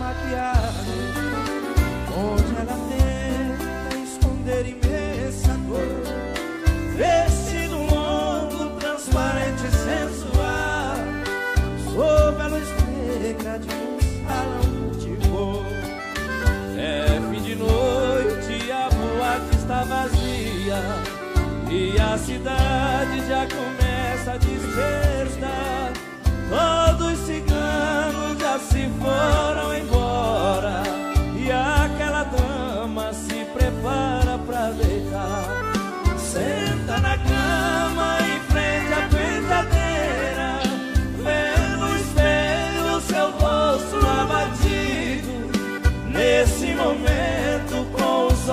maquiagem, onde ela tenta esconder imensa dor. Vestido longo, transparente e sensual, sob a luz negra de um salão de cor. É fim de noite, a boate está vazia e a cidade já começa a dizer.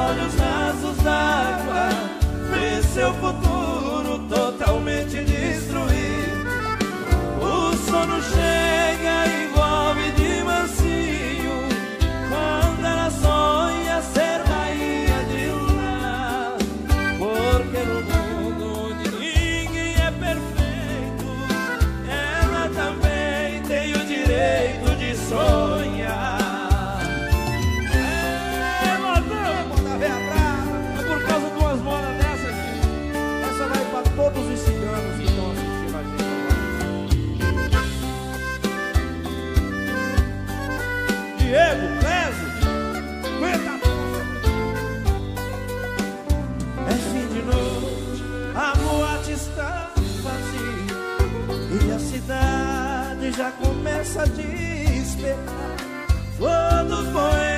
olhos, os nassos d'água, vê seu futuro totalmente destruído. Diego, Clésio, aguenta. A É fim de noite, a boate está vazia. E a cidade já começa a despertar Todo poema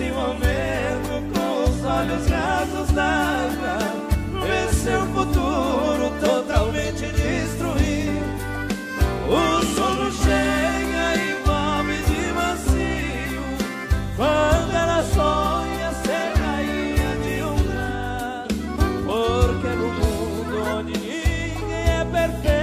nesse momento com os olhos rasos d'água Vê seu futuro totalmente destruído. O sono chega e envolve de macio. Quando ela sonha ser rainha de um lar. Porque no mundo onde ninguém é perfeito